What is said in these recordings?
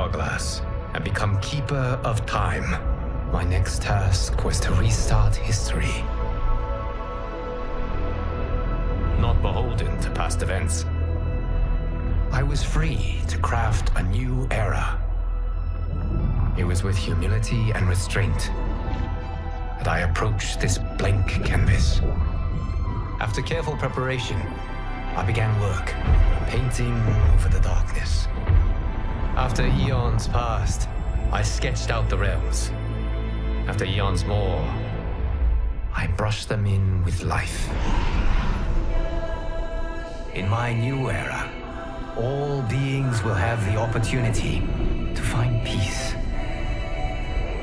Hourglass and become Keeper of Time, my next task was to restart history. Not beholden to past events. I was free to craft a new era. It was with humility and restraint that I approached this blank canvas. After careful preparation, I began work, painting over the darkness. After eons passed, I sketched out the realms. After eons more, I brushed them in with life. In my new era, all beings will have the opportunity to find peace.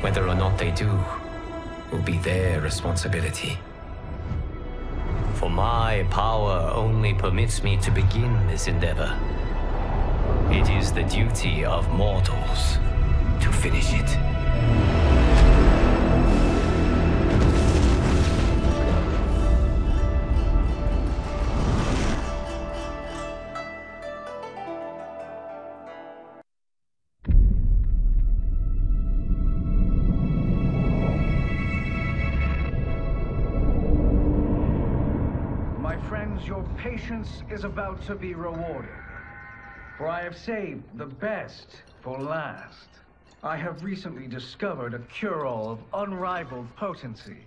Whether or not they do will be their responsibility. For my power only permits me to begin this endeavor. It is the duty of mortals to finish it. My friends, your patience is about to be rewarded. For I have saved the best for last. I have recently discovered a cure-all of unrivaled potency.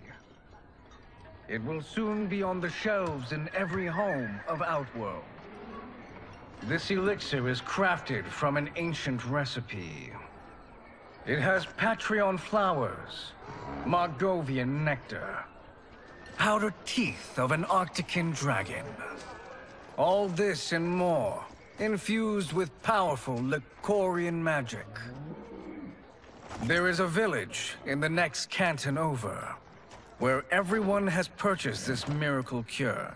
It will soon be on the shelves in every home of Outworld. This elixir is crafted from an ancient recipe. It has Patreon flowers, Margovian nectar, powdered teeth of an Arctican dragon. All this and more, infused with powerful Licorian magic. There is a village in the next canton over, where everyone has purchased this miracle cure.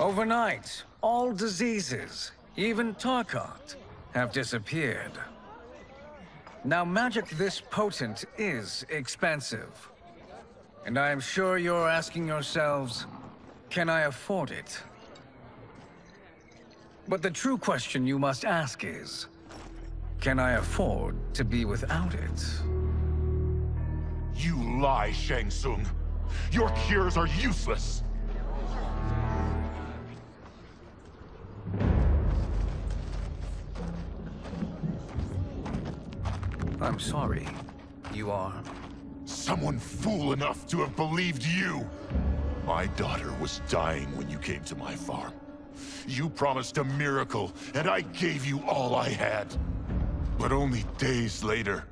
Overnight, all diseases, even Tarkat, have disappeared. Now magic this potent is expensive. And I am sure you're asking yourselves, can I afford it? But the true question you must ask is, can I afford to be without it? You lie, Shang Tsung. Your cures are useless. I'm sorry. You are? Someone fool enough to have believed you. My daughter was dying when you came to my farm. You promised a miracle, and I gave you all I had. But only days later,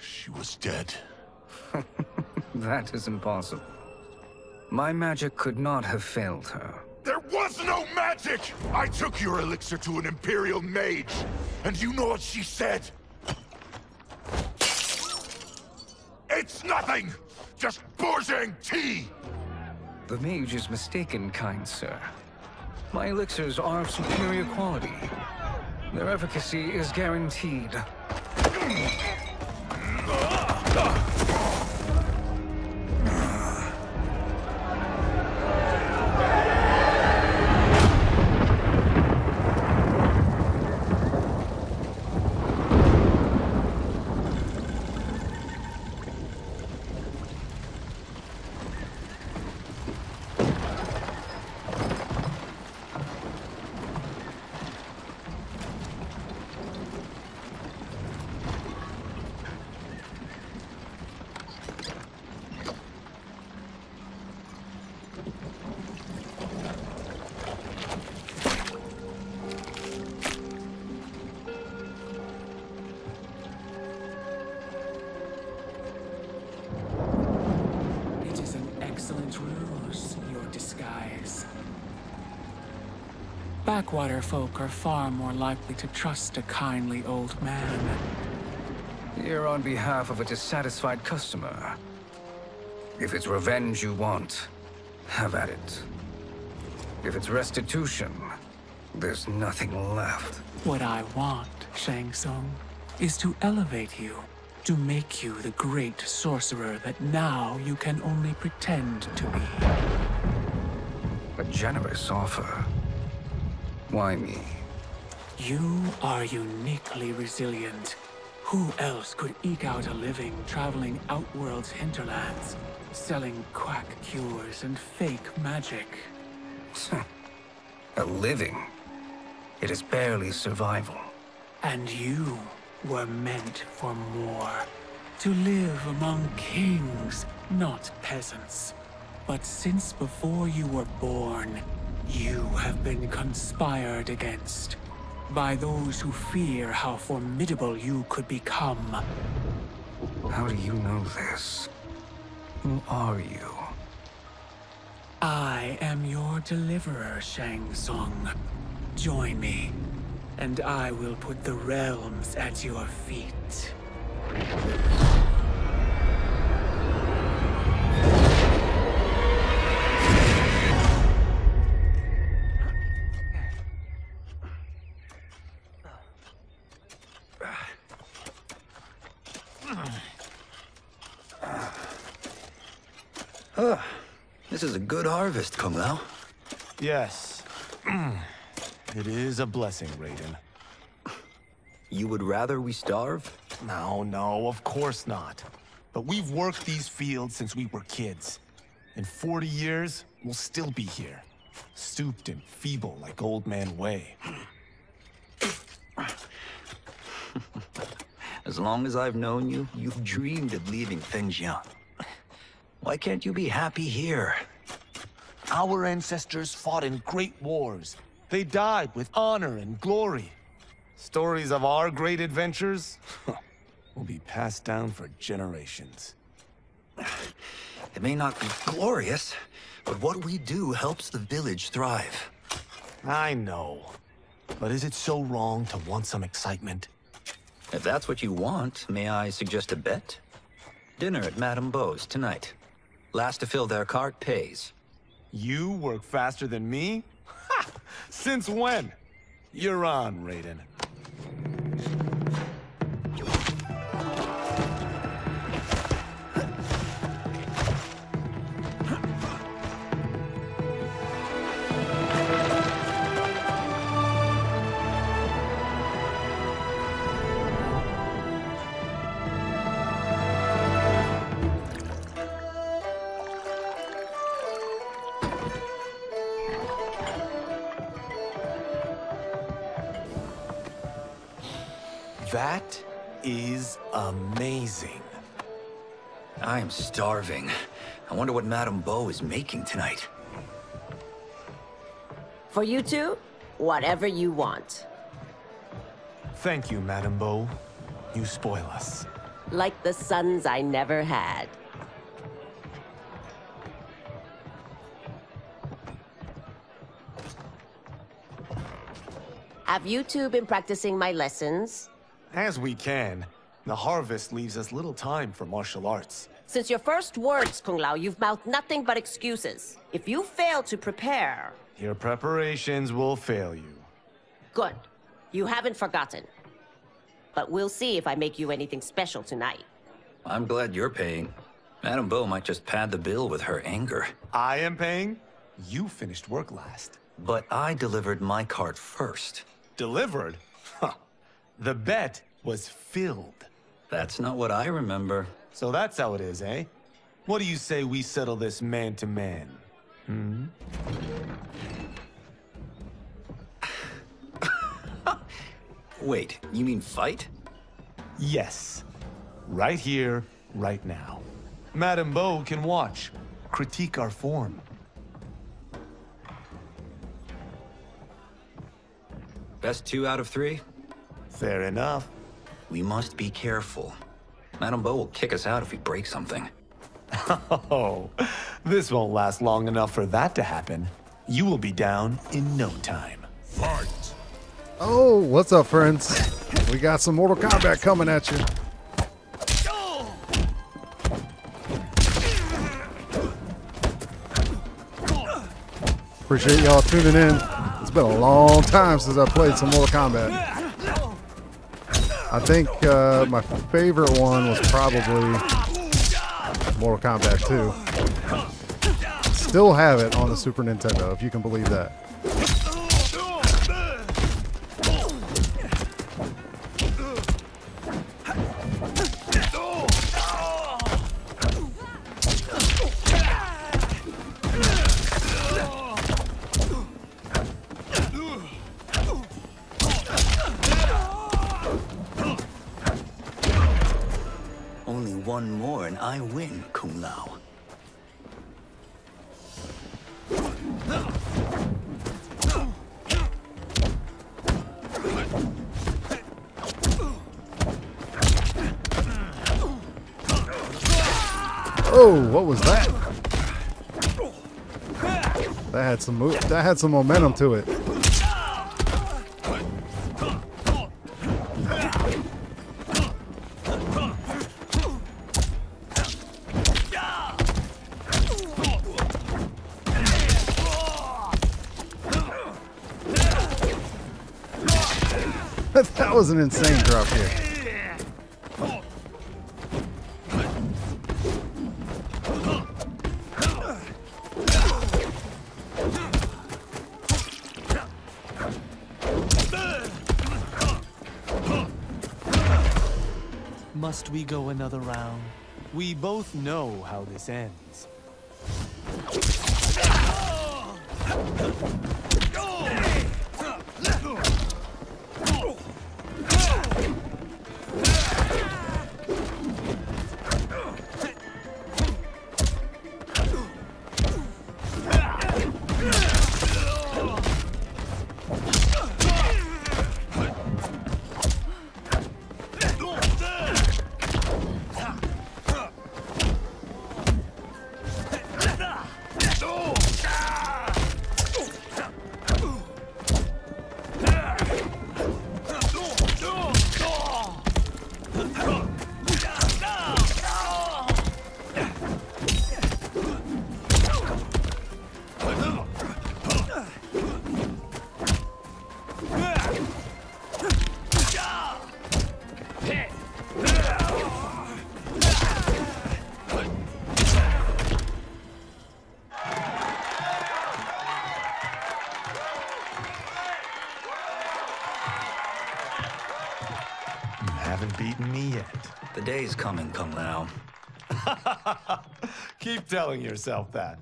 she was dead. That is impossible. My magic could not have failed her. There was no magic! I took your elixir to an Imperial mage, and you know what she said? It's nothing! Just Bourjang tea! The mage is mistaken, kind sir. My elixirs are of superior quality. Their efficacy is guaranteed. Backwater folk are far more likely to trust a kindly old man. You're on behalf of a dissatisfied customer. If it's revenge you want, have at it. If it's restitution, there's nothing left. What I want, Shang Tsung, is to elevate you, to make you the great sorcerer that now you can only pretend to be. A generous offer. Why me? You are uniquely resilient. Who else could eke out a living traveling Outworld's hinterlands, selling quack cures and fake magic? a living? It is barely survival. And you were meant for more. To live among kings, not peasants. But since before you were born, you have been conspired against by those who fear how formidable you could become. How do you know this? Who are you? I am your deliverer, Shang Tsung. Join me, and I will put the realms at your feet. Lao. Yes. it is a blessing, Raiden. You would rather we starve? No, no, of course not. But we've worked these fields since we were kids. In 40 years, we'll still be here. Stooped and feeble like Old Man Wei. As long as I've known you, you've dreamed of leaving Fengjian. Why can't you be happy here? Our ancestors fought in great wars. They died with honor and glory. Stories of our great adventures will be passed down for generations. It may not be glorious, but what we do helps the village thrive. I know. But is it so wrong to want some excitement? If that's what you want, may I suggest a bet? Dinner at Madame Bo's tonight. Last to fill their cart pays. You work faster than me? Ha! Since when? You're on, Raiden. That is amazing. I am starving. I wonder what Madame Bo is making tonight. For you two, whatever you want. Thank you, Madame Bo. You spoil us. Like the sons I never had. Have you two been practicing my lessons? As we can. The harvest leaves us little time for martial arts. Since your first words, Kung Lao, you've mouthed nothing but excuses. If you fail to prepare... Your preparations will fail you. Good. You haven't forgotten. But we'll see if I make you anything special tonight. I'm glad you're paying. Madame Bo might just pad the bill with her anger. I am paying? You finished work last. But I delivered my cart first. Delivered? Huh. The bet was filled. That's not what I remember. So that's how it is, eh? What do you say we settle this man to man? Hmm? Wait, you mean fight? Yes. Right here, right now. Madame Bo can watch, critique our form. Best two out of three? Fair enough. We must be careful. Madame Bo will kick us out if we break something. Oh, this won't last long enough for that to happen. You will be down in no time. Fight! Oh, what's up, friends? We got some Mortal Kombat coming at you. Appreciate y'all tuning in. It's been a long time since I played some Mortal Kombat. I think uh, my favorite one was probably Mortal Kombat 2. Still have it on the Super Nintendo, if you can believe that. Some move. That had some momentum to it. that was an insane drop kick. Go another round? We both know how this ends. Day's coming, Kung Lao. Keep telling yourself that.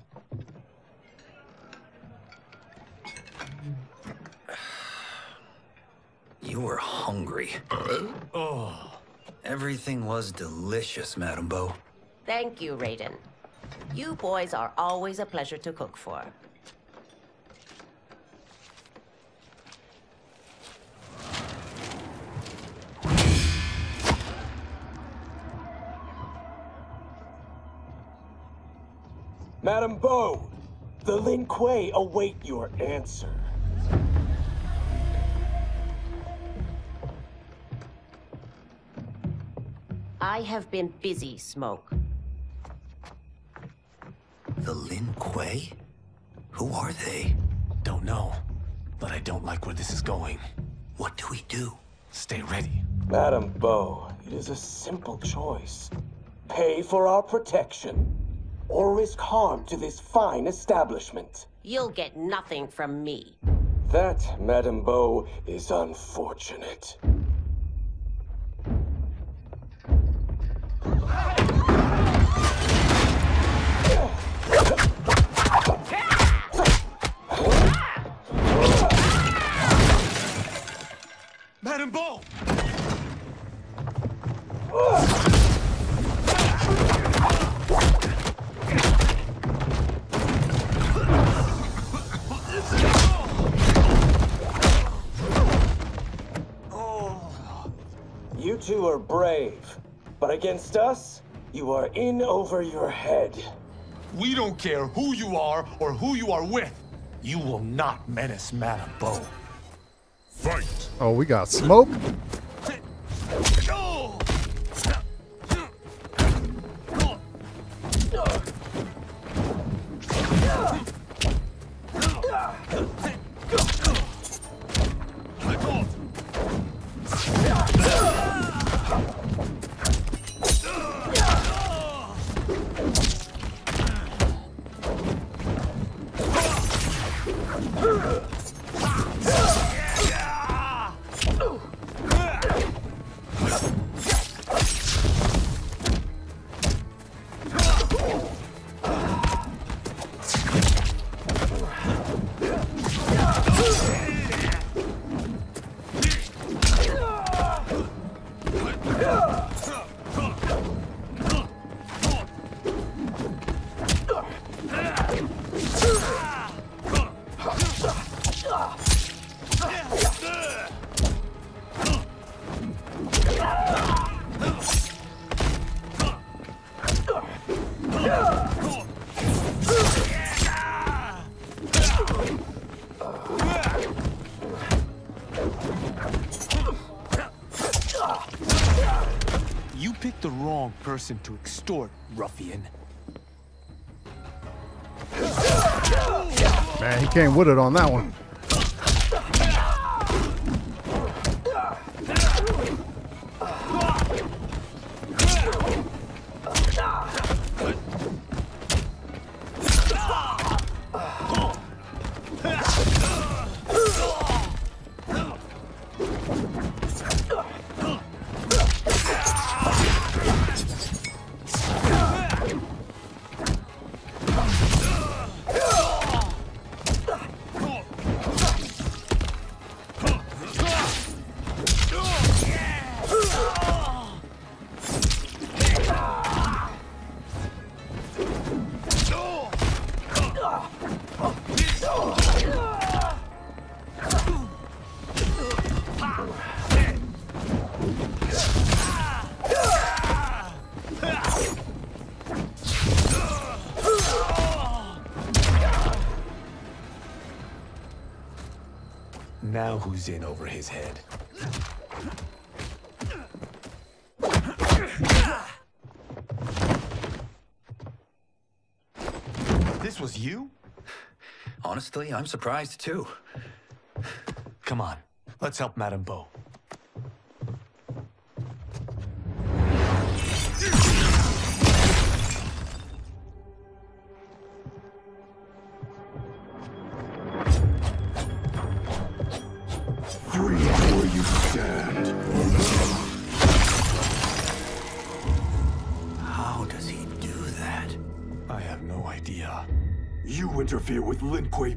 You were hungry. Oh, Everything was delicious, Madam Bo. Thank you, Raiden. You boys are always a pleasure to cook for. Madam Bo, the Lin Kuei await your answer. I have been busy, Smoke. The Lin Kuei? Who are they? don't know. But I don't like where this is going. What do we do? Stay ready. Madam Bo, it is a simple choice. Pay for our protection, or risk harm to this fine establishment. You'll get nothing from me. That, Madam Bo, is unfortunate. Madam Bo! Two are brave, but against us, you are in over your head. We don't care who you are or who you are with. You will not menace Madam Bo. Fight! Oh, we got smoke. Wrong person to extort, ruffian. Man, he came with it on that one. Now in over his head? This was you? Honestly, I'm surprised too. Come on, let's help Madame Bo.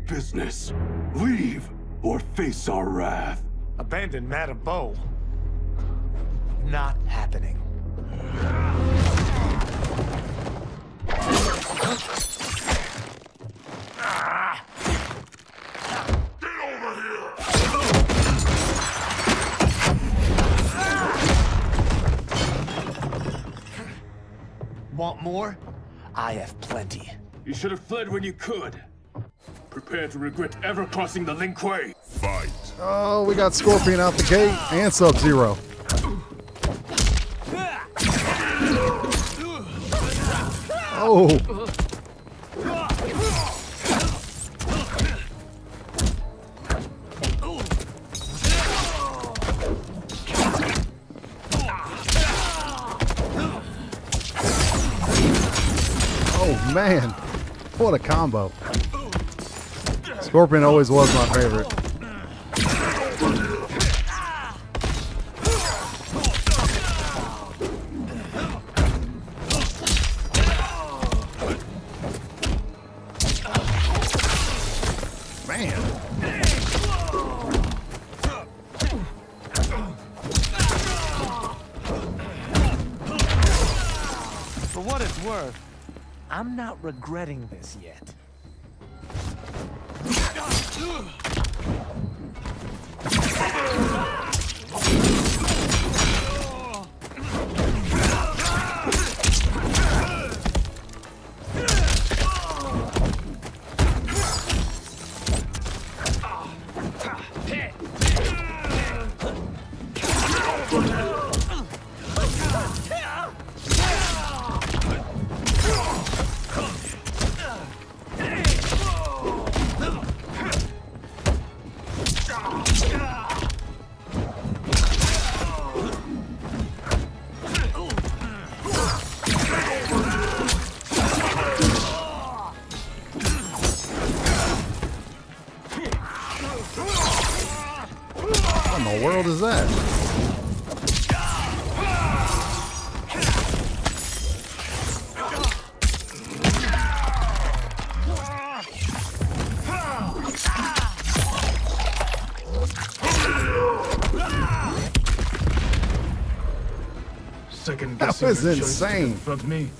Business. Leave or face our wrath. Abandon Madame Bo. Not happening. Want more? I have plenty. You should have fled when you could. Prepare to regret ever crossing the Lin Kuei. Fight. Oh, we got Scorpion out the gate and Sub Zero. Oh, oh man, what a combo! Scorpion always was my favorite. For what it's worth, I'm not regretting this yet. Second That guessing was your choice to insane. confront me.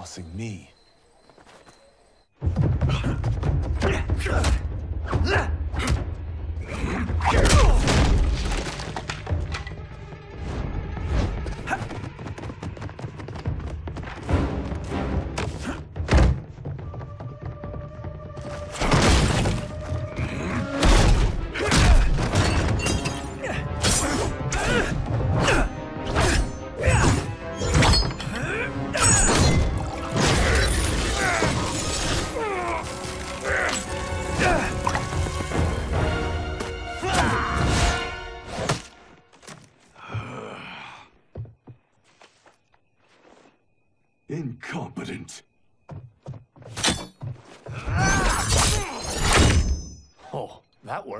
Crossing me.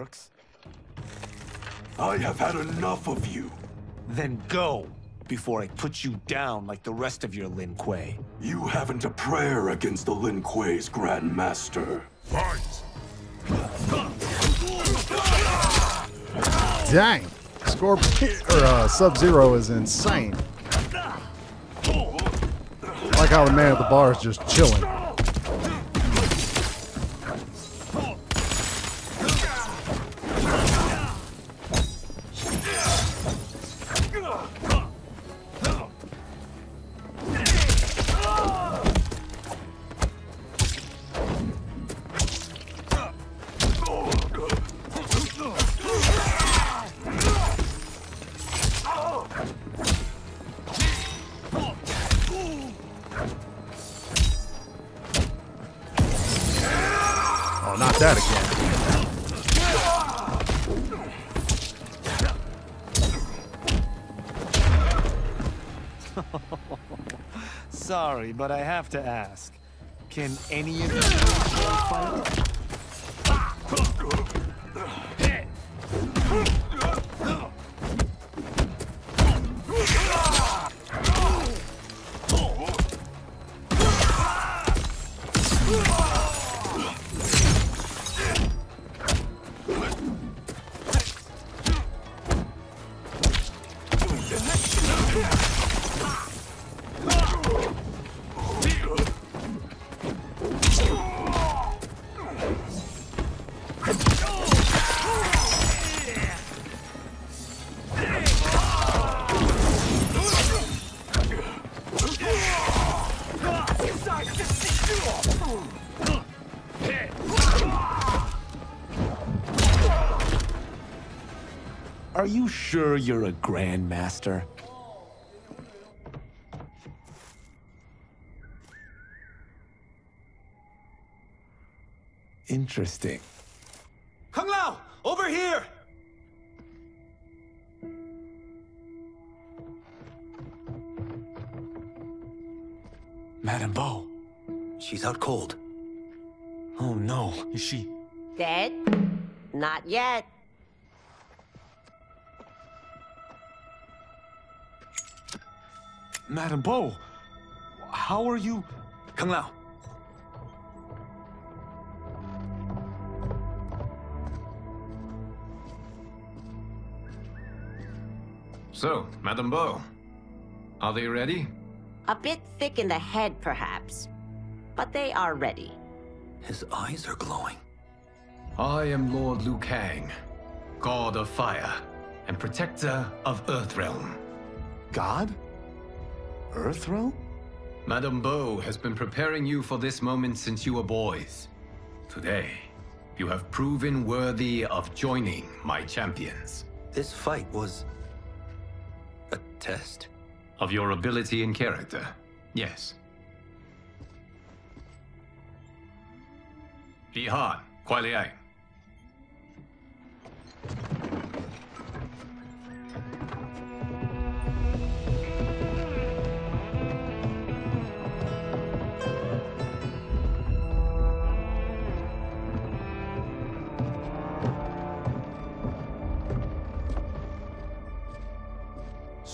Works. I have had enough of you. Then go, before I put you down like the rest of your Lin Kuei. You haven't a prayer against the Lin Kuei's Grand Master. Fight! Dang. Scorpion or uh, Sub Zero is insane. Like how the man at the bar is just chilling. Sorry, but I have to ask. Can any of you fight? Are you're a grandmaster? Interesting. Kung Lao, over here! Madame Bo. She's out cold. Oh no, is she? Dead? Not yet. Madame Bo, how are you? Kung Lao. So, Madame Bo, are they ready? A bit thick in the head, perhaps. But they are ready. His eyes are glowing. I am Lord Liu Kang, God of Fire and Protector of Earthrealm. God? Earthrealm? Madame Bo has been preparing you for this moment since you were boys. Today, you have proven worthy of joining my champions. This fight was a test. Of your ability and character, yes. Bi-Han, Kuai Liang.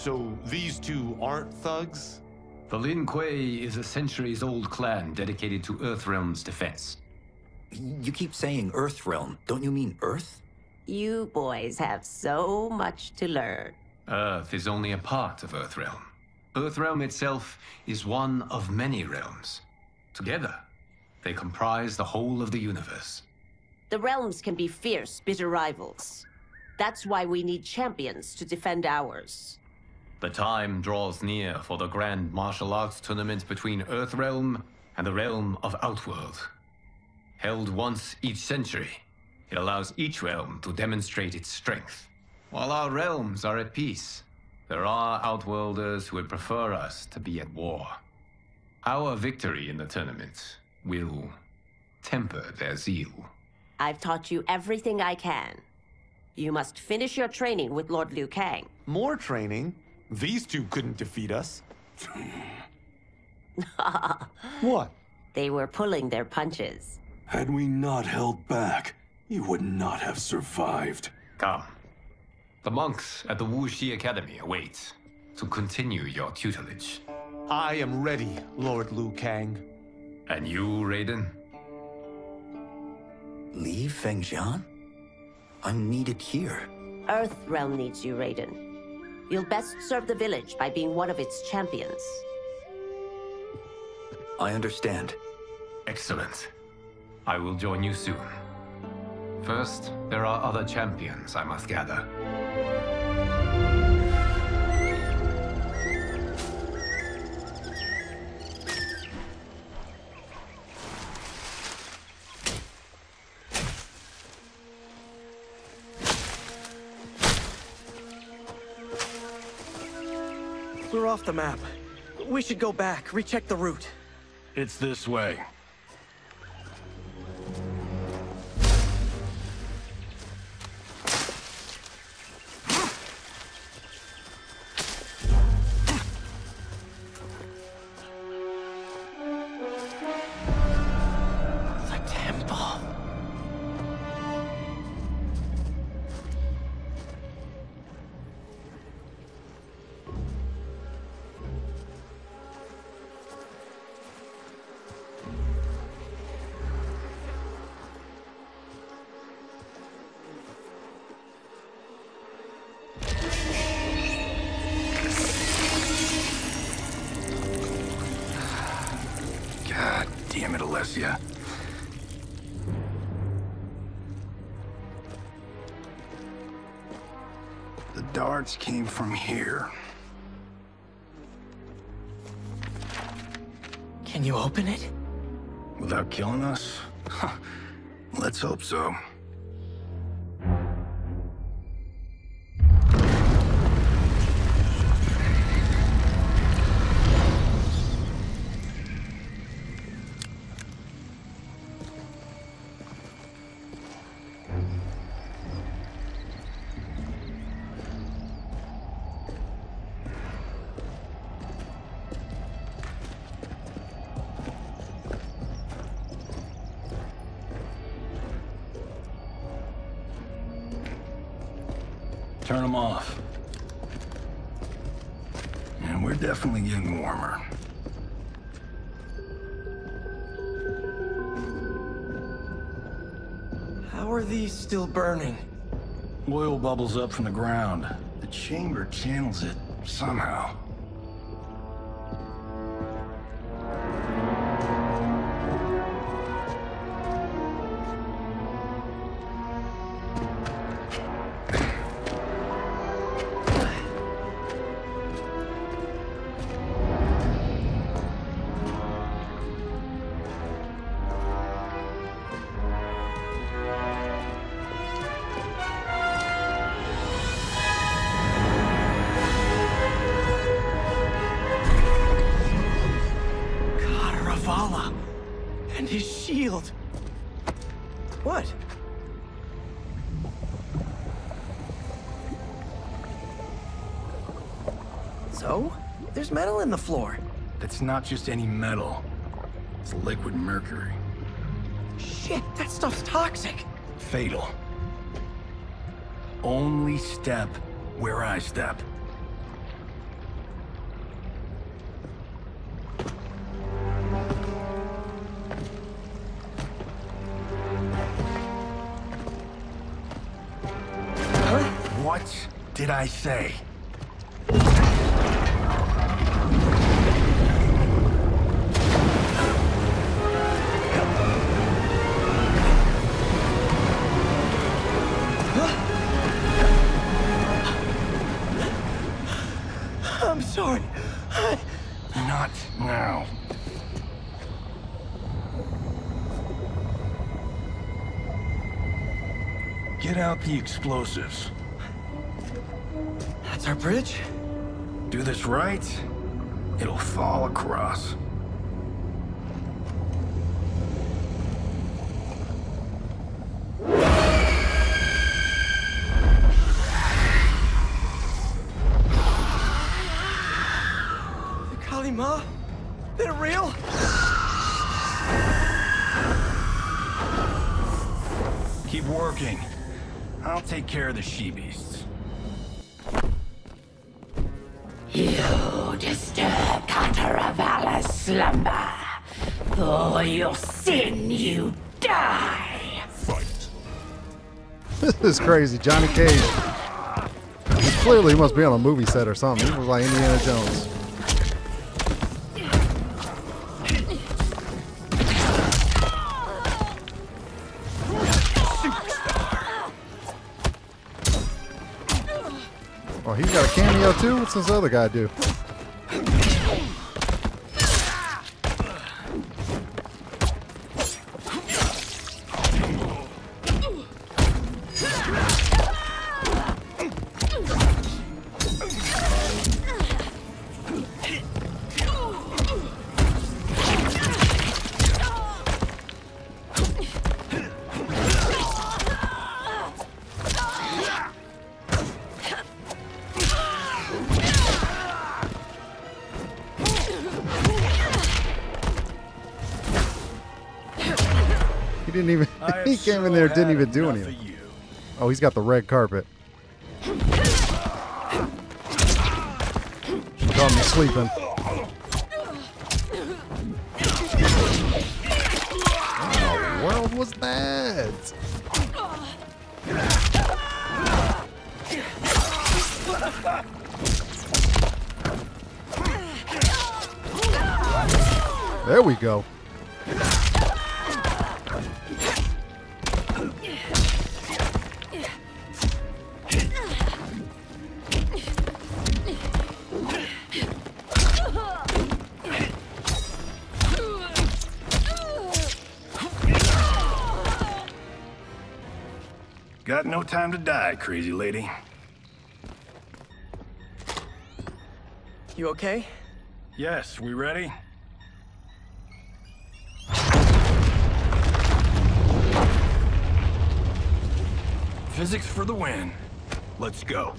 So these two aren't thugs? The Lin Kuei is a centuries-old clan dedicated to Earthrealm's defense. You keep saying Earthrealm. Don't you mean Earth? You boys have so much to learn. Earth is only a part of Earthrealm. Earthrealm itself is one of many realms. Together, they comprise the whole of the universe. The realms can be fierce, bitter rivals. That's why we need champions to defend ours. The time draws near for the grand martial arts tournament between Earthrealm and the realm of Outworld. Held once each century, it allows each realm to demonstrate its strength. While our realms are at peace, there are Outworlders who would prefer us to be at war. Our victory in the tournament will temper their zeal. I've taught you everything I can. You must finish your training with Lord Liu Kang. More training? These two couldn't defeat us. what? They were pulling their punches. Had we not held back, you would not have survived. Come. The monks at the Wu Shi Academy await to continue your tutelage. I am ready, Lord Liu Kang. And you, Raiden? Leave Fengjian? I'm needed here. Earth Realm needs you, Raiden. You'll best serve the village by being one of its champions. I understand. Excellent. I will join you soon. First, there are other champions I must gather. We're off the map. We should go back, recheck the route. It's this way. Them off. And we're definitely getting warmer. How are these still burning? Oil bubbles up from the ground. The chamber channels it somehow. The floor. That's not just any metal. It's liquid mercury. Shit, that stuff's toxic. Fatal. Only step where I step. Huh? What did I say? The explosives. That's our bridge? Do this right, it'll fall across. Take care of the she-beasts. You disturb Cantaravala's slumber. For your sin, you die. Fight. This is crazy. Johnny Cage. Clearly, he must be on a movie set or something. He was like Indiana Jones. What's this other guy do? There, didn't even do anything. Oh, he's got the red carpet. Caught me sleeping. What the world was that? There we go. Time to die, crazy lady. You okay? Yes, we ready? Physics for the win. Let's go.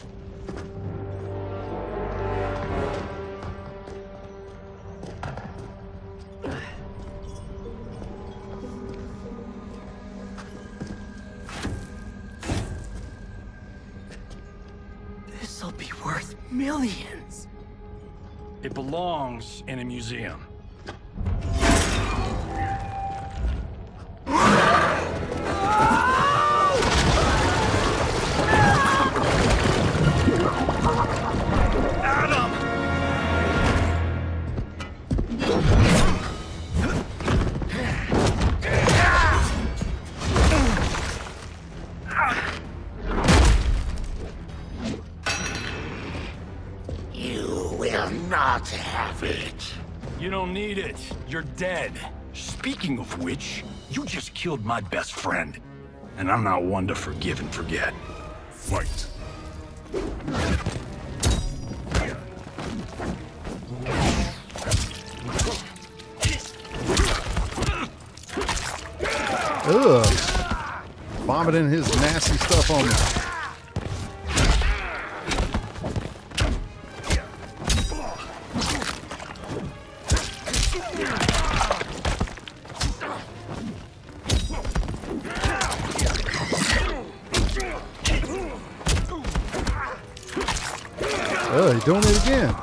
In dead. Speaking of which, you just killed my best friend. And I'm not one to forgive and forget. Fight. Ugh. Vomiting his nasty stuff on me. Ugh, he's doing it again.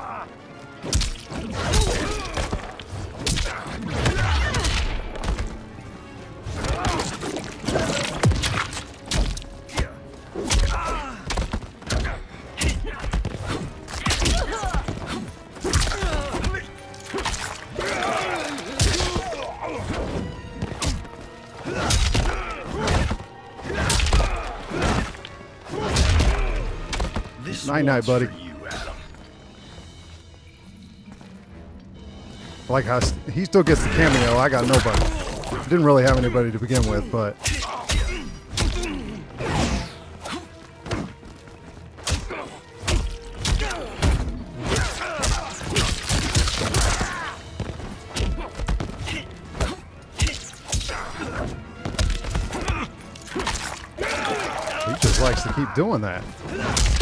Night night, buddy. Like how he still gets the cameo. I got nobody. Didn't really have anybody to begin with, but he just likes to keep doing that.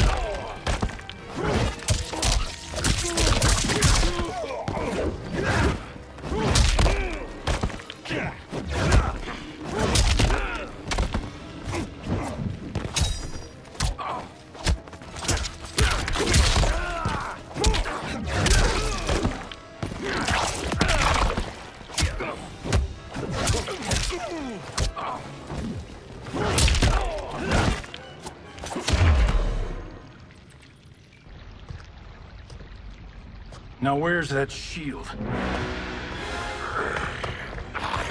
Now where's that shield? I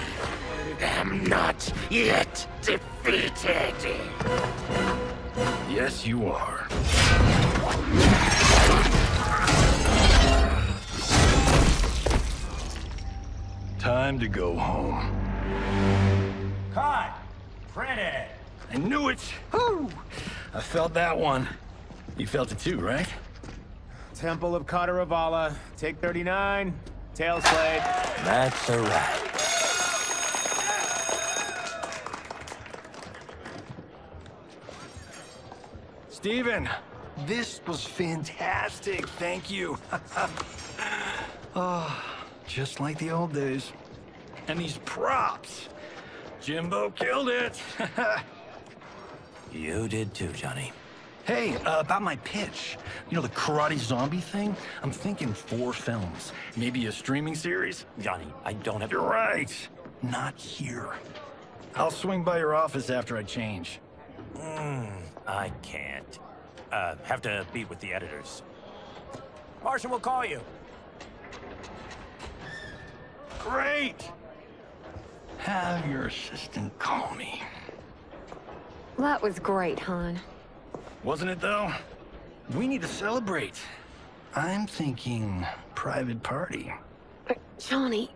am not yet defeated. Yes, you are. Time to go home. Cut! Printed! I knew it! Whew. I felt that one. You felt it too, right? Temple of Kataravala, take 39, tail slate. That's a wrap. Steven, this was fantastic. Thank you. oh, just like the old days. And these props. Jimbo killed it. You did too, Johnny. Hey, uh, about my pitch. You know, the karate zombie thing? I'm thinking four films. Maybe a streaming series? Johnny, I don't have... You're right. Not here. I'll swing by your office after I change. Mm, I can't. Uh, have to meet with the editors. Martian will call you. Great! Have your assistant call me. That was great, hon. Wasn't it, though? We need to celebrate. I'm thinking private party. But Johnny,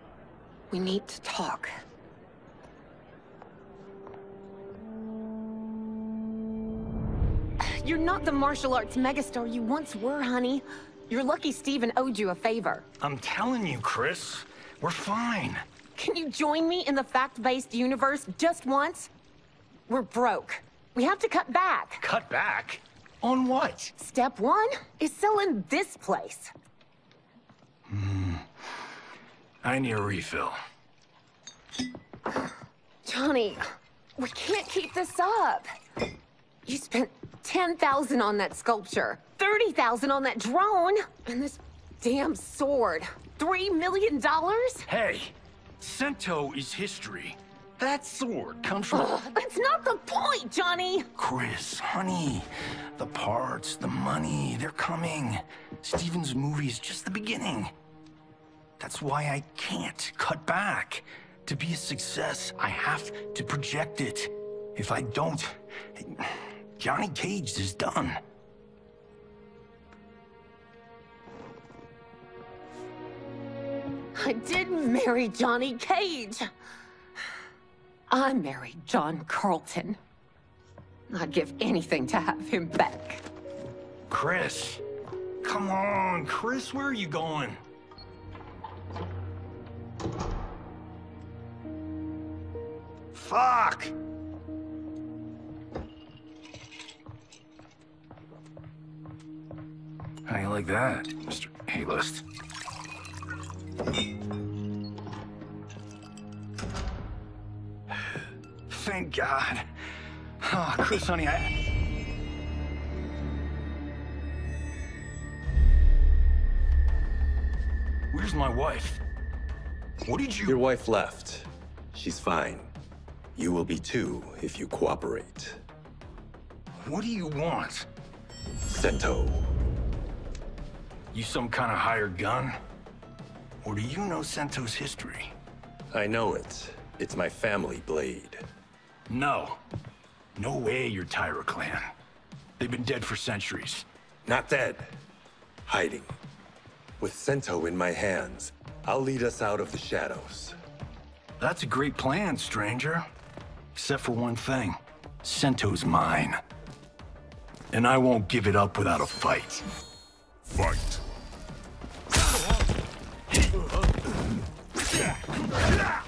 we need to talk. You're not the martial arts megastar you once were, honey. You're lucky Steven owed you a favor. I'm telling you, Chris. We're fine. Can you join me in the fact-based universe just once? We're broke. We have to cut back. Cut back? On what? Step one is selling this place. Hmm. I need a refill. Johnny, we can't keep this up. You spent 10,000 on that sculpture, 30,000 on that drone, and this damn sword. Three million dollars? Hey, Sento is history. That sword comes from... Ugh, that's not the point, Johnny! Chris, honey, the parts, the money, they're coming. Steven's movie is just the beginning. That's why I can't cut back. To be a success, I have to project it. If I don't, Johnny Cage is done. I didn't marry Johnny Cage. I married John Carlton. I'd give anything to have him back. Chris, come on, Chris, where are you going? Fuck! How you like that, Mr. A-list? Thank God. Oh, Chris, honey, I... Where's my wife? What did you... Your wife left. She's fine. You will be too, if you cooperate. What do you want? Sento. You some kind of hired gun? Or do you know Sento's history? I know it. It's my family blade. No. No way you're Taira clan. They've been dead for centuries. Not dead. Hiding. With Sento in my hands, I'll lead us out of the shadows. That's a great plan, stranger. Except for one thing. Sento's mine. And I won't give it up without a fight. Fight.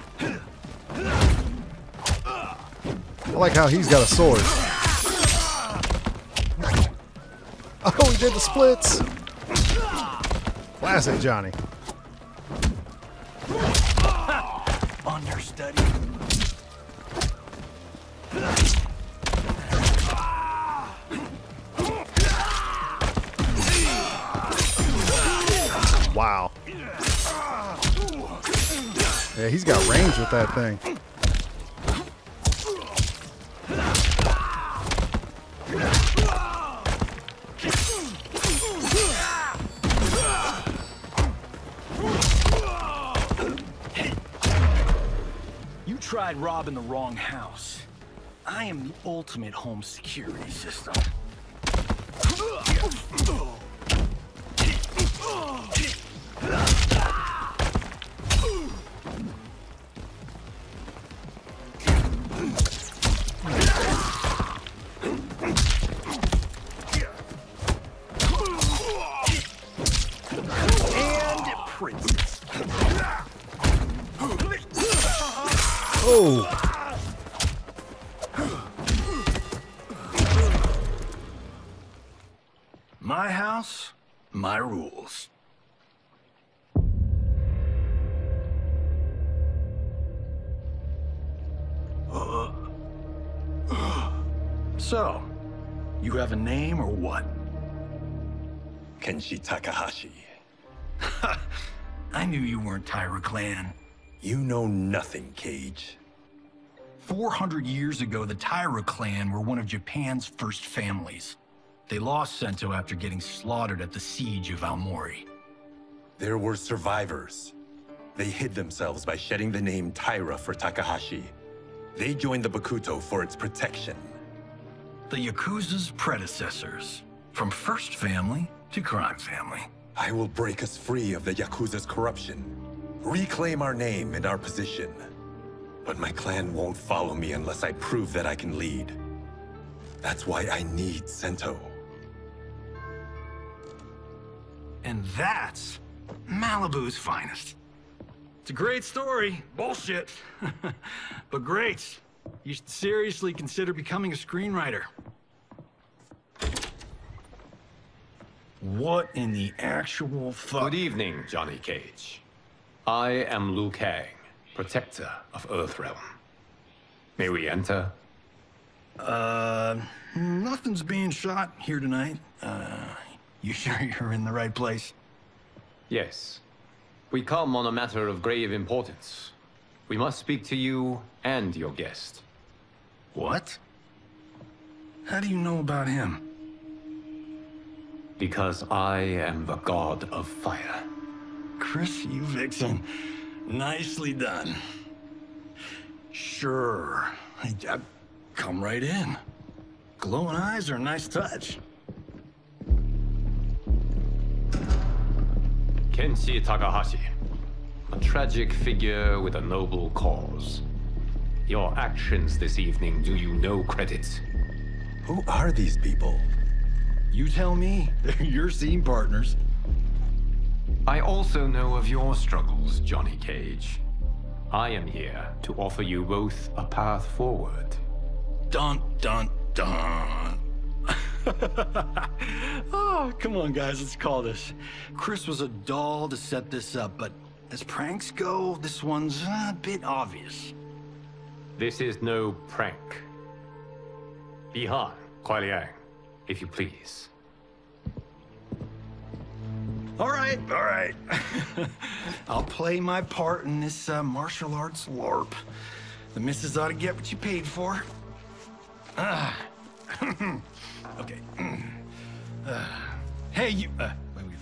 I like how he's got a sword. Oh, he did the splits. Classic Johnny. Understudy. Wow. Yeah, he's got range with that thing. Tried robbing the wrong house. I am the ultimate home security system. Knew you weren't Taira Clan. You know nothing, Cage. 400 years ago, the Taira clan were one of Japan's first families. They lost Sento after getting slaughtered at the siege of Aomori. There were survivors. They hid themselves by shedding the name Taira for Takahashi. They joined the Bakuto for its protection. The Yakuza's predecessors. From first family to crime family. I will break us free of the Yakuza's corruption. Reclaim our name and our position. But my clan won't follow me unless I prove that I can lead. That's why I need Sento. And that's Malibu's finest. It's a great story. Bullshit. but great. You should seriously consider becoming a screenwriter. What in the actual fuck? Good evening, Johnny Cage. I am Liu Kang, protector of Earthrealm. May we enter? Uh, nothing's being shot here tonight. Uh, you sure you're in the right place? Yes. We come on a matter of grave importance. We must speak to you and your guest. What? How do you know about him? Because I am the god of fire. Chris, you vixen. Nicely done. Sure. I, I, come right in. Glowing eyes are a nice touch. Kenshi Takahashi. A tragic figure with a noble cause. Your actions this evening do you no credit. Who are these people? You tell me. They're your scene partners. I also know of your struggles, Johnny Cage. I am here to offer you both a path forward. Dun, dun, dun. oh, come on, guys, let's call this. Chris was a doll to set this up, but as pranks go, this one's a bit obvious. This is no prank. Bi-Han, Kuai Liang, if you please. All right, all right. I'll play my part in this uh, martial arts LARP. The missus ought to get what you paid for. Ah. okay. Uh, hey, you. Uh, wait, wait.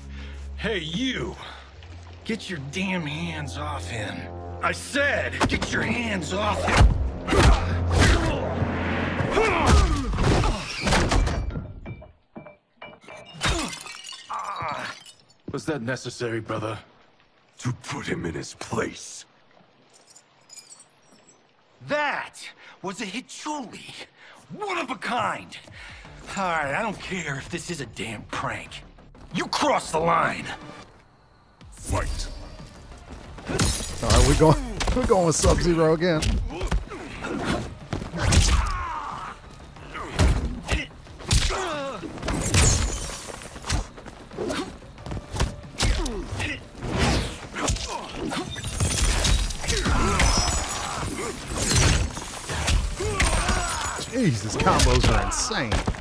Hey, you. Get your damn hands off him. I said, get your hands off him. Was that necessary, brother? to put him in his place. That was a Hichuli. One of a kind. Alright, I don't care if this is a damn prank. You crossed the line. Fight. Alright, we're going we're going with Sub-Zero again. These combos are insane.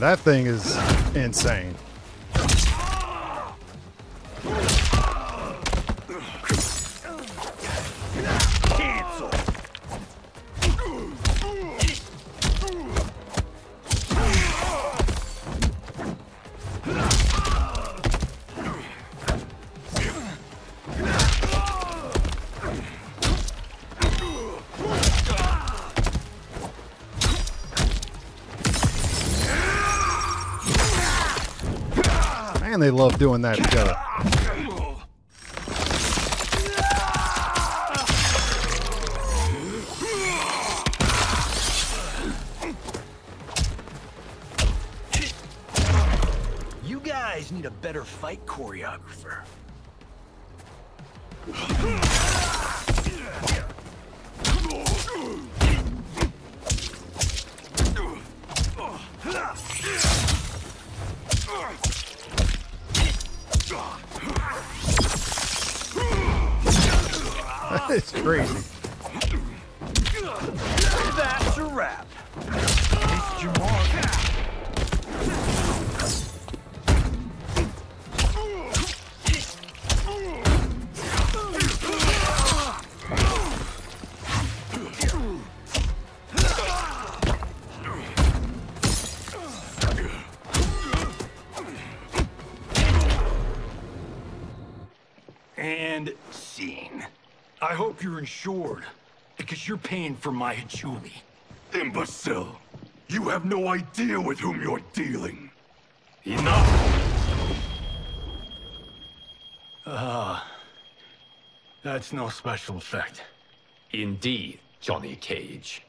That thing is insane. Man, they love doing that together. You guys need a better fight choreographer. Insured, because you're paying for my Hichuli. Imbecile! You have no idea with whom you're dealing. Enough! Ah, that's no special effect. Indeed, Johnny Cage.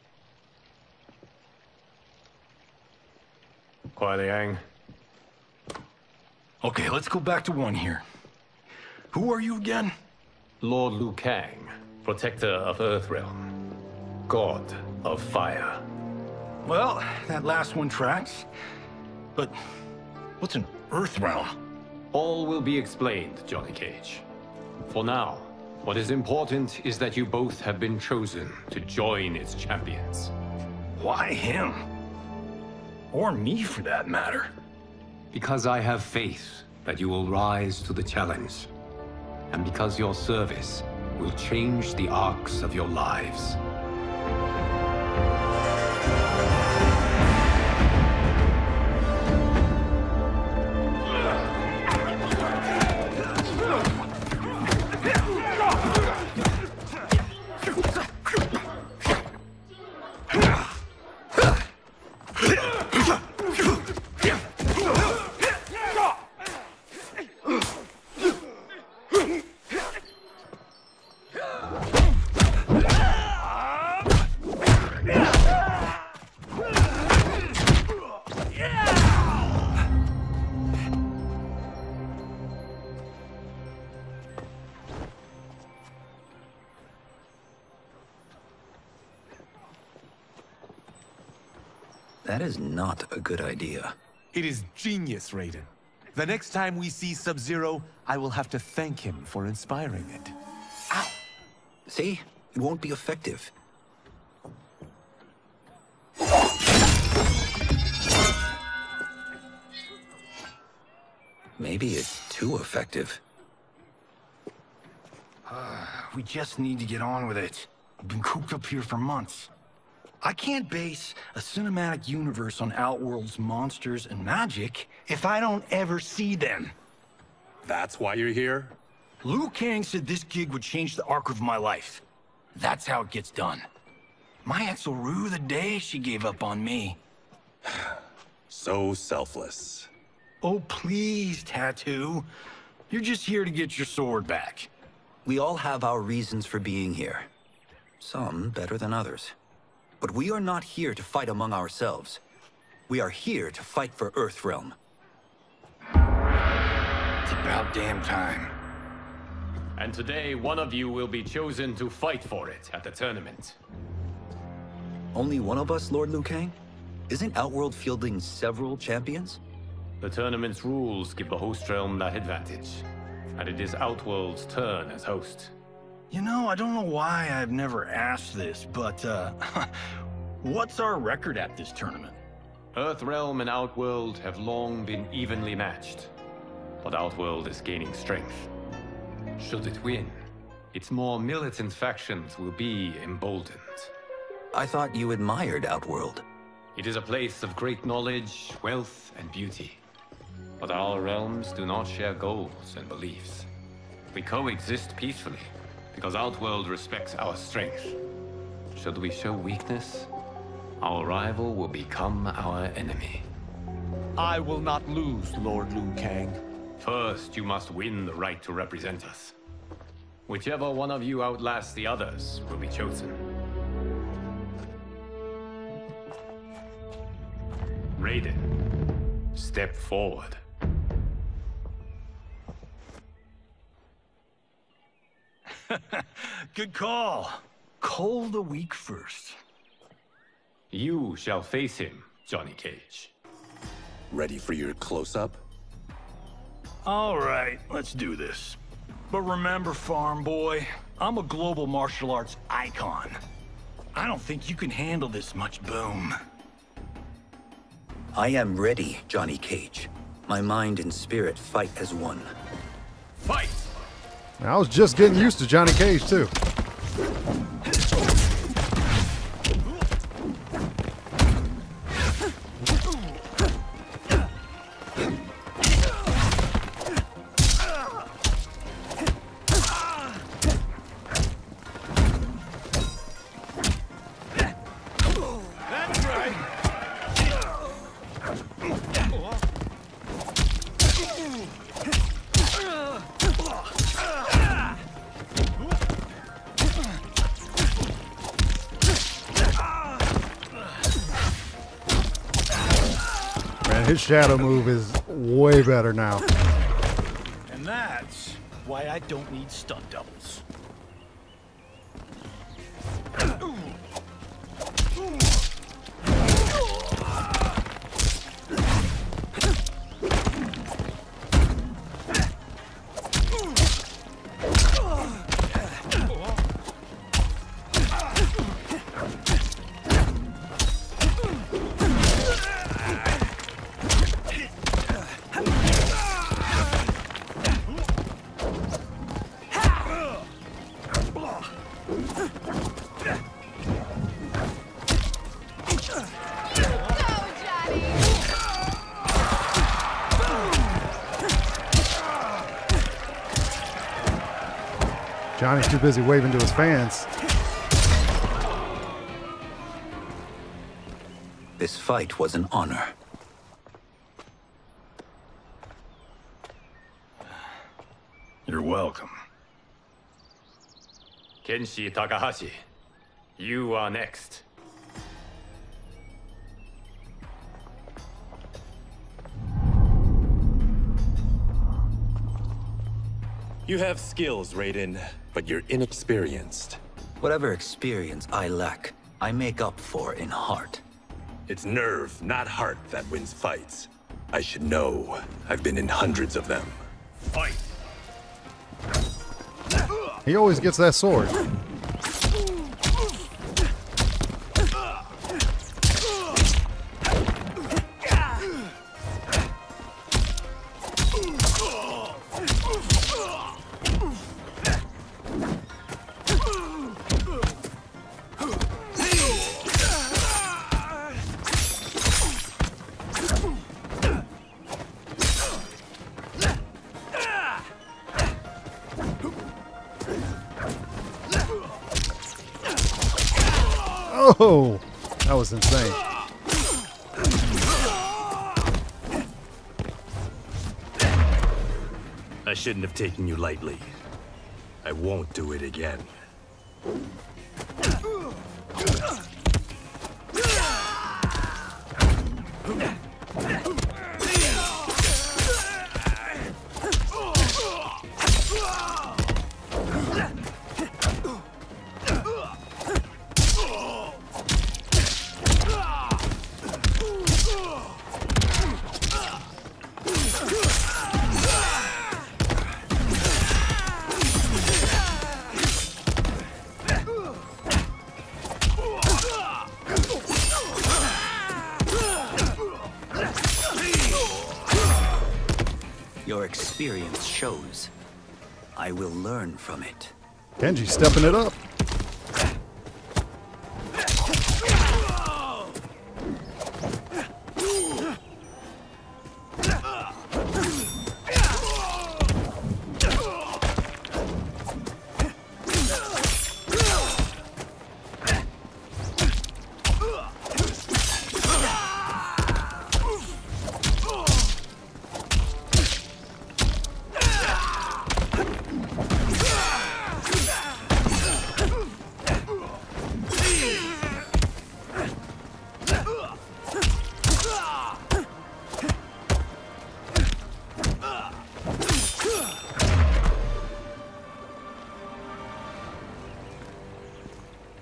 Kuai Liang, Okay, let's go back to one here. Who are you again? Lord Liu Kang, protector of Earthrealm, god of fire. Well, that last one tracks. But what's an Earth realm? All will be explained, Johnny Cage. For now, what is important is that you both have been chosen to join its champions. Why him? Or me, for that matter. Because I have faith that you will rise to the challenge. And because your service will change the arcs of your lives. Is not a good idea. It is genius, Raiden. The next time we see Sub-Zero, I will have to thank him for inspiring it. Ah! See? It won't be effective. Maybe it's too effective. Ah, we just need to get on with it. We've been cooped up here for months. I can't base a cinematic universe on Outworld's monsters and magic if I don't ever see them. That's why you're here? Liu Kang said this gig would change the arc of my life. That's how it gets done. My ex will rue the day she gave up on me. so selfless. Oh, please, Tattoo. You're just here to get your sword back. We all have our reasons for being here. Some better than others. But we are not here to fight among ourselves. We are here to fight for Earthrealm. It's about damn time. And today, one of you will be chosen to fight for it at the tournament. Only one of us, Lord Liu Kang? Isn't Outworld fielding several champions? The tournament's rules give the host realm that advantage. And it is Outworld's turn as host. You know, I don't know why I've never asked this, but, uh, what's our record at this tournament? Earthrealm and Outworld have long been evenly matched, but Outworld is gaining strength. Should it win, its more militant factions will be emboldened. I thought you admired Outworld. It is a place of great knowledge, wealth, and beauty. But our realms do not share goals and beliefs. We coexist peacefully, because Outworld respects our strength. Should we show weakness, our rival will become our enemy. I will not lose, Lord Liu Kang. First, you must win the right to represent us. Whichever one of you outlasts the others will be chosen. Raiden, step forward. Good call. Call the weak first. You shall face him, Johnny Cage. Ready for your close-up? All right, let's do this. But remember, farm boy, I'm a global martial arts icon. I don't think you can handle this much boom. I am ready, Johnny Cage. My mind and spirit fight as one. Fight! I was just getting used to Johnny Cage, too. Shadow move is way better now. And that's why I don't need stunt doubles. Johnny's too busy waving to his fans. This fight was an honor. You're welcome. Kenshi Takahashi, you are next. You have skills, Raiden, but you're inexperienced. Whatever experience I lack, I make up for in heart. It's nerve, not heart, that wins fights. I should know. I've been in hundreds of them. Fight! He always gets that sword. Shouldn't have taken you lightly. I won't do it again. Kenji stepping it up.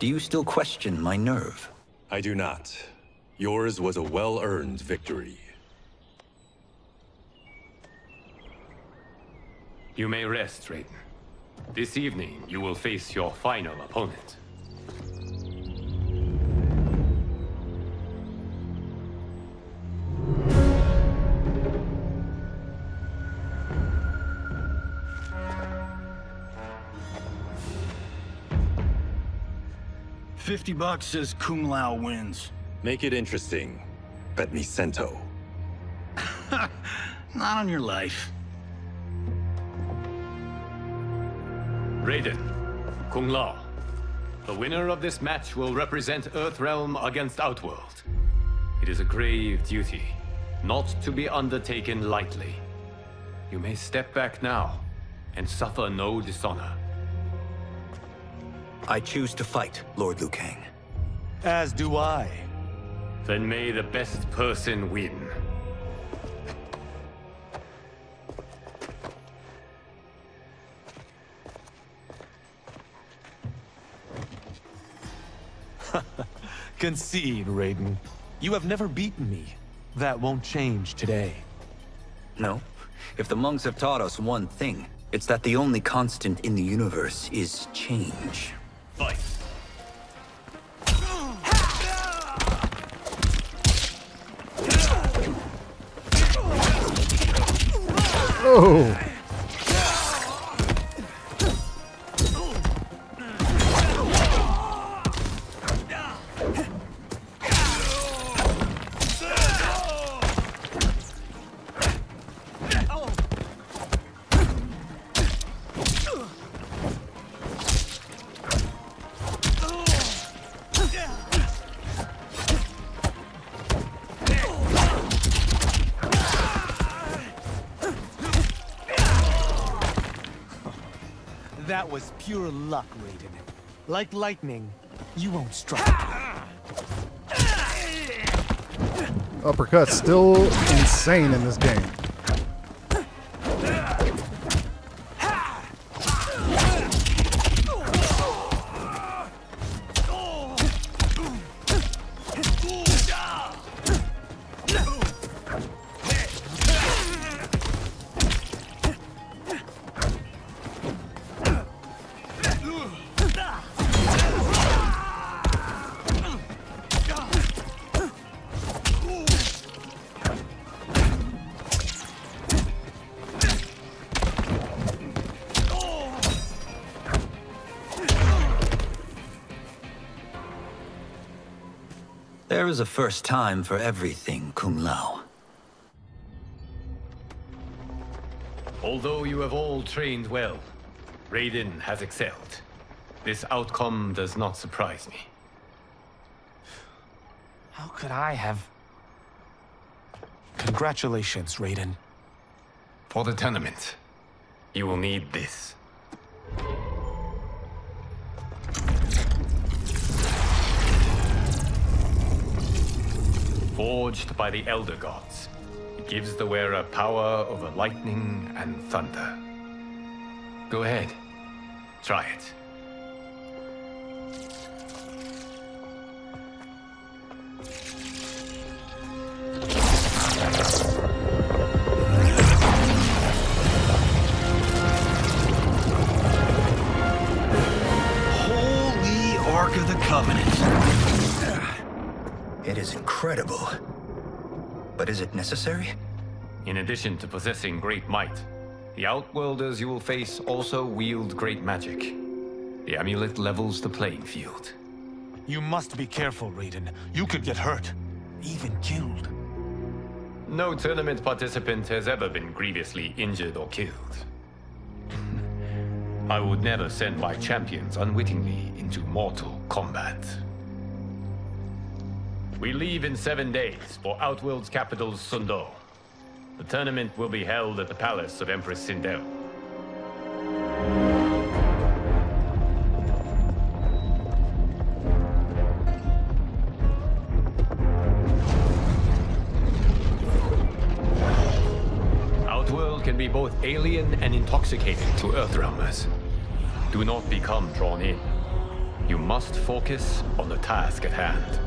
Do you still question my nerve? I do not. Yours was a well-earned victory. You may rest, Raiden. This evening, you will face your final opponent. Fifty bucks says Kung Lao wins. Make it interesting. Bet me Sento. Not on your life. Raiden, Kung Lao. The winner of this match will represent Earthrealm against Outworld. It is a grave duty, not to be undertaken lightly. You may step back now and suffer no dishonor. I choose to fight, Lord Liu Kang. As do I. Then may the best person win. Concede, Raiden. You have never beaten me. That won't change today. No. If the monks have taught us one thing, it's that the only constant in the universe is change. Fight. Like lightning, you won't strike. Uppercut still insane in this game. There is a first time for everything, Kung Lao. Although you have all trained well, Raiden has excelled. This outcome does not surprise me. How could I have... Congratulations, Raiden. For the tournament, you will need this. Forged by the Elder Gods, it gives the wearer power over lightning and thunder. Go ahead, try it. But is it necessary? In addition to possessing great might, the Outworlders you will face also wield great magic. The amulet levels the playing field. You must be careful, Raiden. You could get hurt. Even killed. No tournament participant has ever been grievously injured or killed. I would never send my champions unwittingly into mortal combat. We leave in seven days for Outworld's capital, Sun Do. The tournament will be held at the palace of Empress Sindel. Outworld can be both alien and intoxicating to Earthrealmers. Do not become drawn in. You must focus on the task at hand.